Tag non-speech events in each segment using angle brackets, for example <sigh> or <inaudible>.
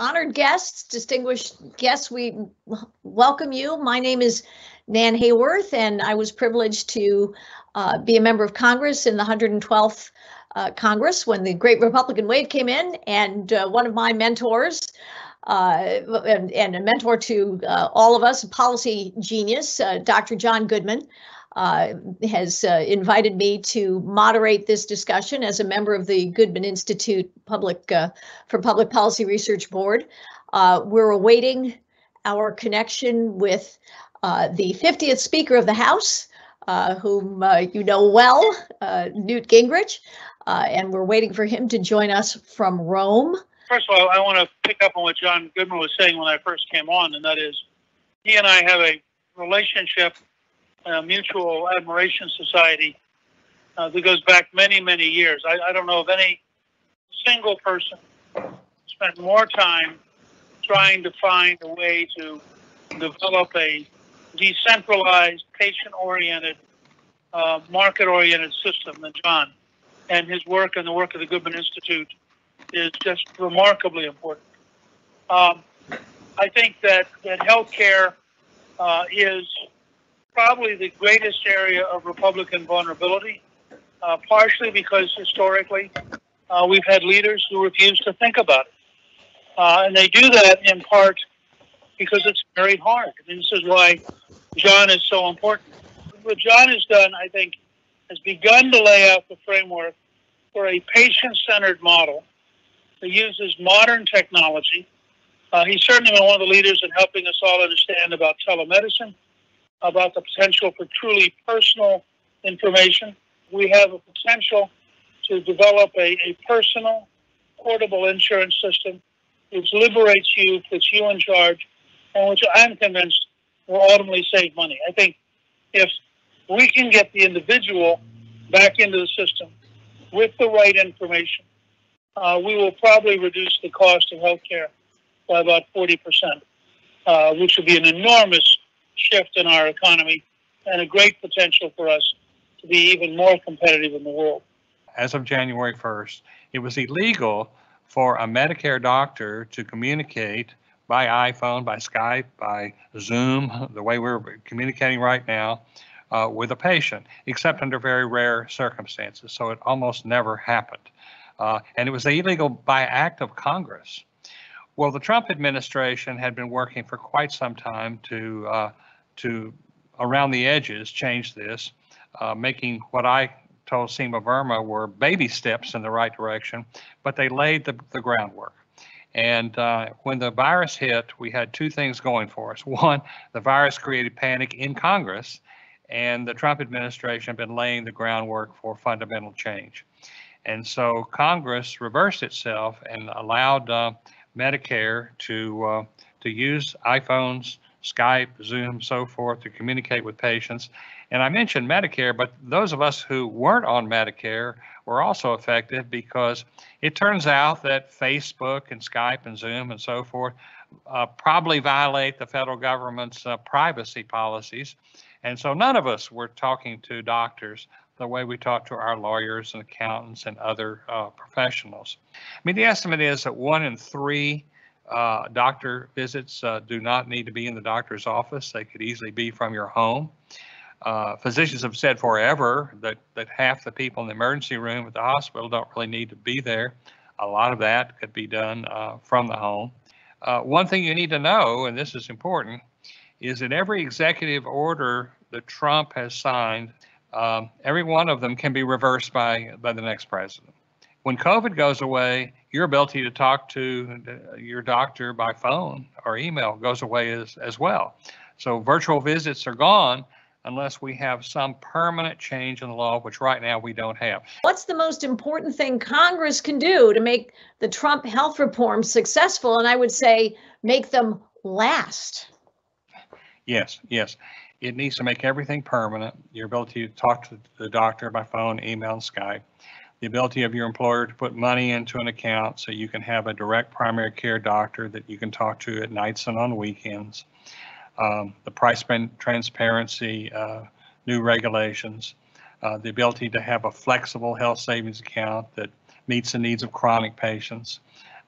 honored guests, distinguished guests, we welcome you. My name is Nan Hayworth, and I was privileged to uh, be a member of Congress in the 112th uh, Congress when the great Republican wave came in. And uh, one of my mentors, uh, and, and, a mentor to uh, all of us, a policy genius, uh, Dr. John Goodman, uh, has uh, invited me to moderate this discussion as a member of the Goodman Institute Public uh, for Public Policy Research Board. Uh, we're awaiting our connection with uh, the 50th Speaker of the House, uh, whom you know well, Newt Gingrich, and we're waiting for him to join us from Rome. First of all, I want to pick up on what John Goodman was saying when I first came on, and that is he and I have a relationship uh, Mutual Admiration Society uh, that goes back many, many years. I, I don't know of any single person spent more time trying to find a way to develop a decentralized, patient-oriented, uh, market-oriented system than John. And his work and the work of the Goodman Institute is just remarkably important. Um, I think that, that healthcare uh, is probably the greatest area of Republican vulnerability, uh, partially because historically uh, we've had leaders who refuse to think about it. Uh, and they do that in part because it's very hard. And this is why John is so important. What John has done, I think, has begun to lay out the framework for a patient centered model that uses modern technology. Uh, he's certainly been one of the leaders in helping us all understand about telemedicine about the potential for truly personal information. We have a potential to develop a, a personal, portable insurance system which liberates you, puts you in charge, and which I'm convinced will ultimately save money. I think if we can get the individual back into the system with the right information, uh, we will probably reduce the cost of healthcare by about 40%, uh, which would be an enormous shift in our economy and a great potential for us to be even more competitive in the world. As of January 1st, it was illegal for a Medicare doctor to communicate by iPhone, by Skype, by Zoom, the way we're communicating right now, uh, with a patient, except under very rare circumstances. So it almost never happened. Uh, and it was illegal by act of Congress. Well, the Trump administration had been working for quite some time to uh, to around the edges change this, uh, making what I told Seema Verma were baby steps in the right direction, but they laid the, the groundwork. And uh, when the virus hit, we had two things going for us. <laughs> One, the virus created panic in Congress, and the Trump administration had been laying the groundwork for fundamental change. And so Congress reversed itself and allowed uh, Medicare to uh, to use iPhones, Skype, Zoom, so forth to communicate with patients. And I mentioned Medicare, but those of us who weren't on Medicare were also affected because it turns out that Facebook and Skype and Zoom and so forth uh, probably violate the federal government's uh, privacy policies. And so none of us were talking to doctors the way we talk to our lawyers and accountants and other uh, professionals. I mean, the estimate is that one in three uh, doctor visits uh, do not need to be in the doctor's office. They could easily be from your home. Uh, physicians have said forever that, that half the people in the emergency room at the hospital don't really need to be there. A lot of that could be done uh, from the home. Uh, one thing you need to know, and this is important, is that every executive order that Trump has signed, um, every one of them can be reversed by, by the next president. When COVID goes away, your ability to talk to uh, your doctor by phone or email goes away as, as well. So virtual visits are gone unless we have some permanent change in the law, which right now we don't have. What's the most important thing Congress can do to make the Trump health reforms successful? And I would say make them last. Yes, yes. It needs to make everything permanent. Your ability to talk to the doctor by phone, email, and Skype the ability of your employer to put money into an account so you can have a direct primary care doctor that you can talk to at nights and on weekends, um, the price transparency, uh, new regulations, uh, the ability to have a flexible health savings account that meets the needs of chronic patients,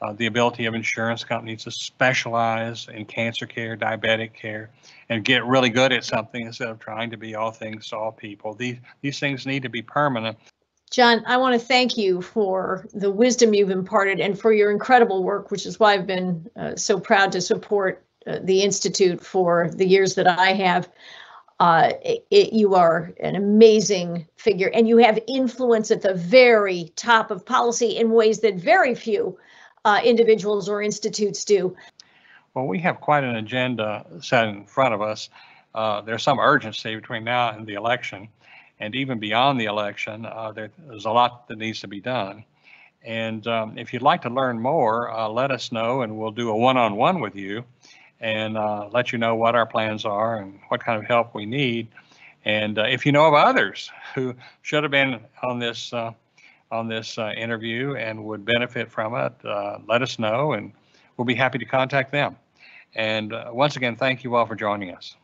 uh, the ability of insurance companies to specialize in cancer care, diabetic care, and get really good at something instead of trying to be all things to all people. These, these things need to be permanent. John, I want to thank you for the wisdom you've imparted and for your incredible work, which is why I've been uh, so proud to support uh, the Institute for the years that I have. Uh, it, it- you are an amazing figure and you have influence at the very top of policy in ways that very few uh, individuals or institutes do. Well, we have quite an agenda set in front of us. Uh, There's some urgency between now and the election, and even beyond the election, uh, there- there's a lot that needs to be done. And um, if you'd like to learn more, uh, let us know, and we'll do a one-on-one with you and uh, let you know what our plans are and what kind of help we need. And uh, if you know of others who should have been on this, uh, on this uh, interview and would benefit from it, let us know, and we'll be happy to contact them. And once again, thank you all for joining us.